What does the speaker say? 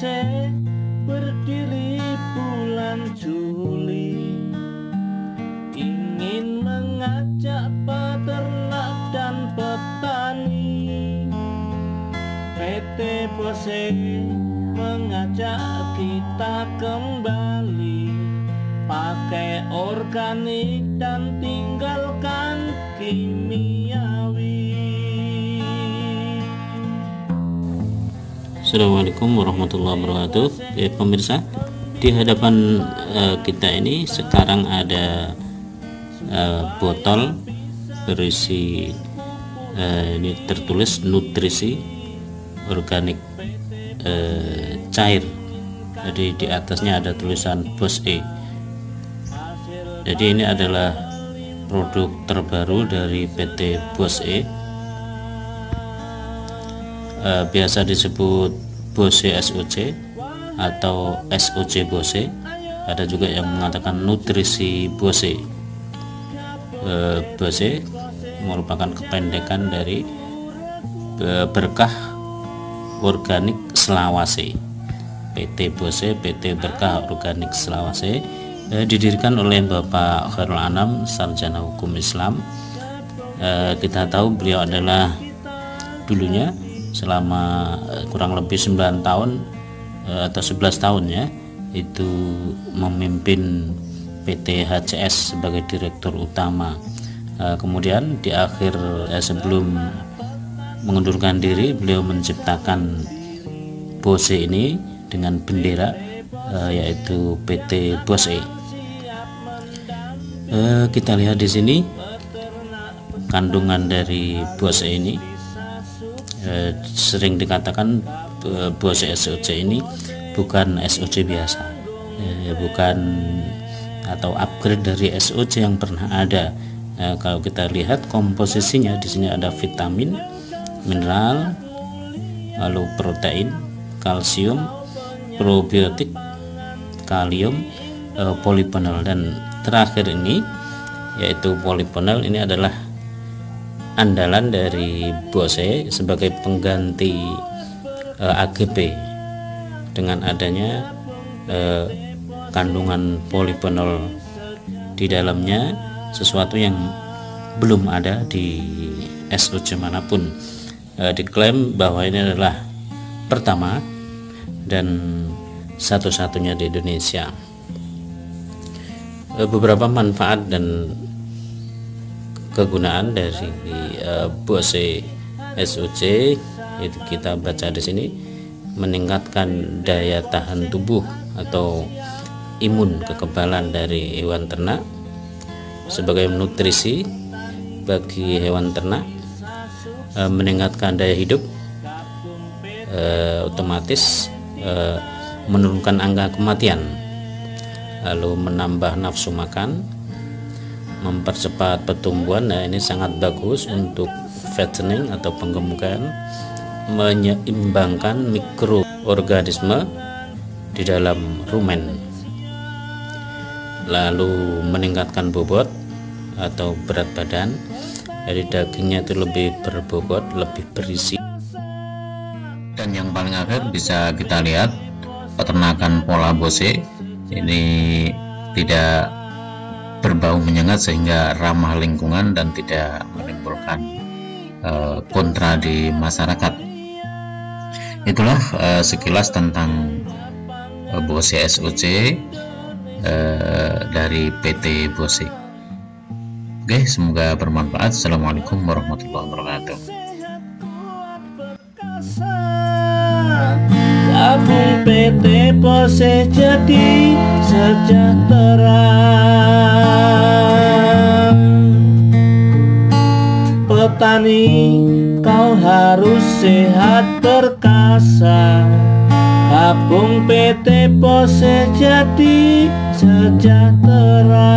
Berdiri bulan Juli. Ingin mengajak peternak dan petani. PT Pose mengajak kita kembali. Pakai organik dan tinggalkan kimiawi Assalamualaikum warahmatullahi wabarakatuh. Ya, pemirsa di hadapan uh, kita ini sekarang ada uh, botol berisi uh, ini tertulis nutrisi organik uh, cair. Jadi di atasnya ada tulisan BOS E. Jadi ini adalah produk terbaru dari PT BOS E uh, biasa disebut Bose SOC atau SOC Bose. Ada juga yang mengatakan nutrisi Bose. Uh, Bose merupakan kependekan dari uh, berkah organik Selawase. PT Bose PT Berkah Organik Selawase eh, didirikan oleh Bapak Khairul Anam Sarjana Hukum Islam. Eh, kita tahu beliau adalah dulunya selama eh, kurang lebih 9 tahun eh, atau 11 tahun ya itu memimpin PT HCS sebagai direktur utama. Eh, kemudian di akhir sebelum mengundurkan diri beliau menciptakan Bose ini dengan bendera yaitu PT Bose kita lihat di sini kandungan dari Bose ini eh, sering dikatakan eh, bos SOC ini bukan SOC biasa. Eh, bukan atau upgrade dari SOC yang pernah ada. Eh, kalau kita lihat komposisinya di sini ada vitamin mineral lalu protein kalsium probiotik kalium eh, polifenol dan terakhir ini yaitu polifenol ini adalah andalan dari Bose sebagai pengganti eh, AGP dengan adanya uh, kandungan polifenol di dalamnya sesuatu yang belum ada di SOC mana pun. Uh, diklaim bahwa ini adalah pertama dan satu-satunya di Indonesia. Beberapa manfaat dan kegunaan dari uh, Bose SOC itu kita baca di sini meningkatkan daya tahan tubuh atau imun kekebalan dari hewan ternak sebagai nutrisi bagi hewan ternak e, meningkatkan daya hidup e, otomatis e, menurunkan angka kematian lalu menambah nafsu makan mempercepat pertumbuhan. Nah ini sangat bagus untuk fattening atau penggemukan menyeimbangkan mikroorganisme di dalam rumen lalu meningkatkan bobot atau berat badan. Jadi dagingnya itu lebih berbobot lebih berisi. Dan yang paling akhir bisa kita lihat peternakan pola bose ini tidak berbau menyengat sehingga ramah lingkungan dan tidak menimbulkan uh, kontra di masyarakat. Itulah uh, sekilas tentang uh, Bose SOC uh, dari PT Bose. Oke, semoga bermanfaat. Assalamualaikum warahmatullahi wabarakatuh. PT Pose jadi sejahtera Petani kau harus sehat perkasa. Gabung PT Pose jadi sejahtera